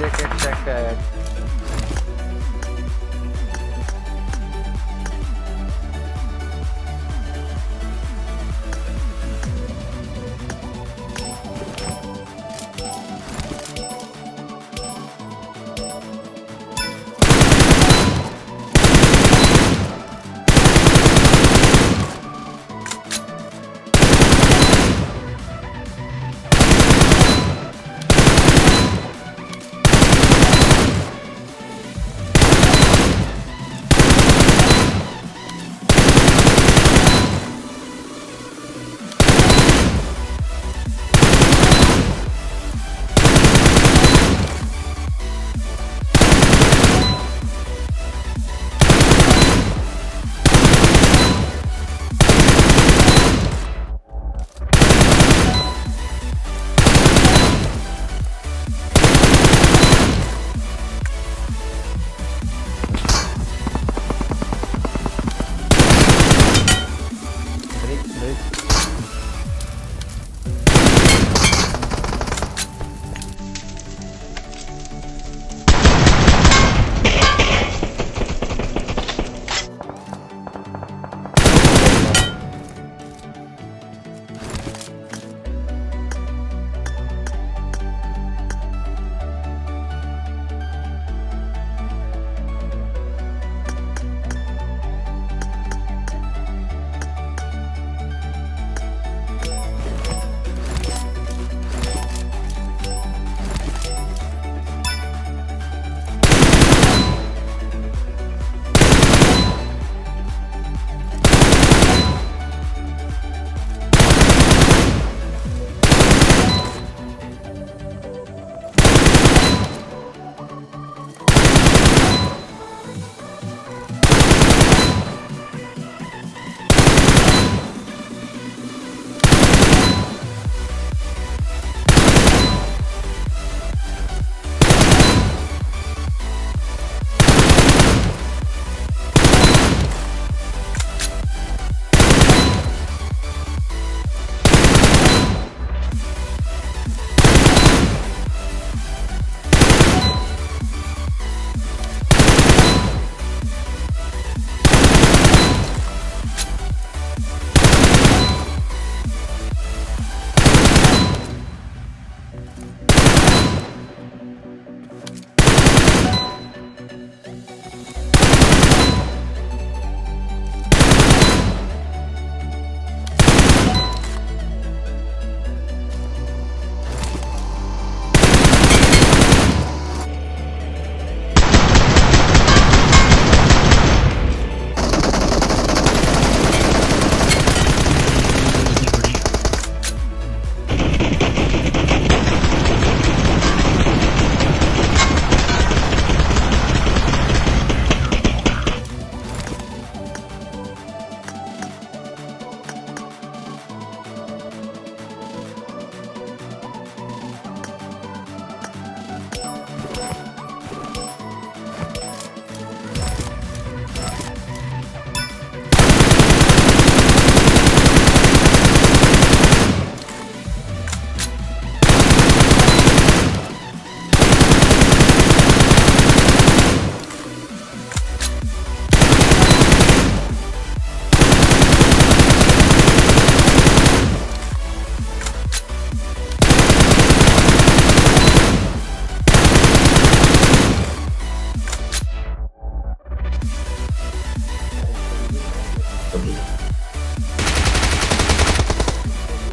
They can check that.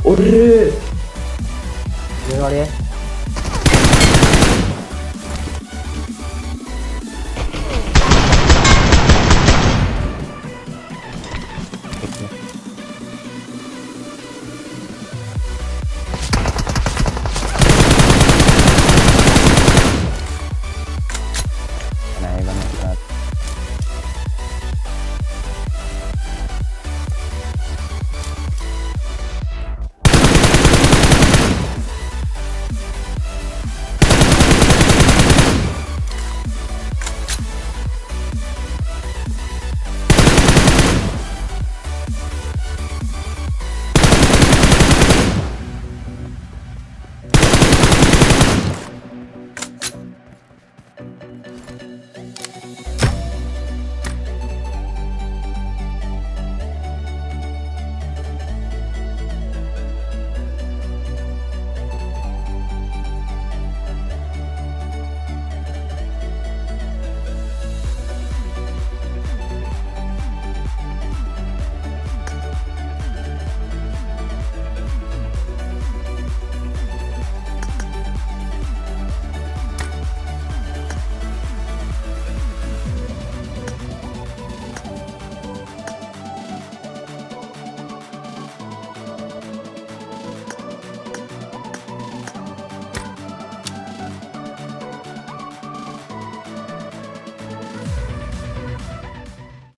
俺上割れ